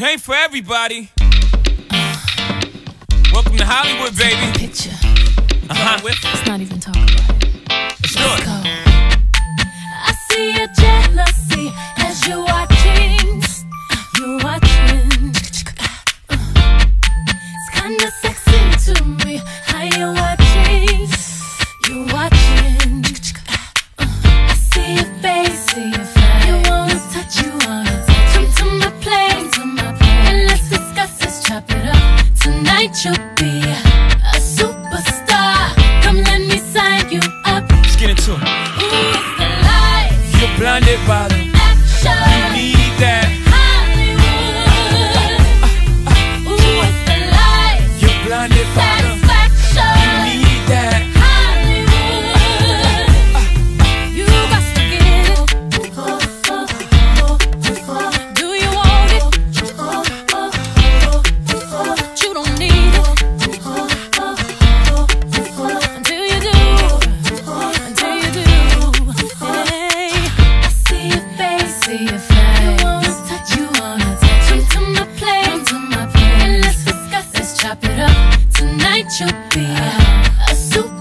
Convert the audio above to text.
It ain't for everybody. Welcome to Hollywood, baby. Picture. Uh-huh. It's not even talking. tonight you'll be. tonight you'll be uh, a super